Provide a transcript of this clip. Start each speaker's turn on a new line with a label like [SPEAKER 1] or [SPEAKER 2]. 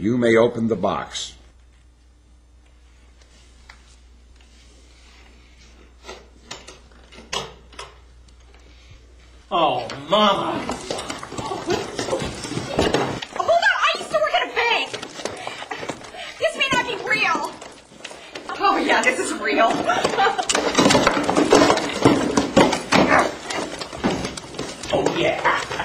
[SPEAKER 1] You may open the box.
[SPEAKER 2] Oh, Mama.
[SPEAKER 3] Hold on, I used to work at a bank. This may not be real. Oh yeah, this is real.
[SPEAKER 2] Oh, yeah.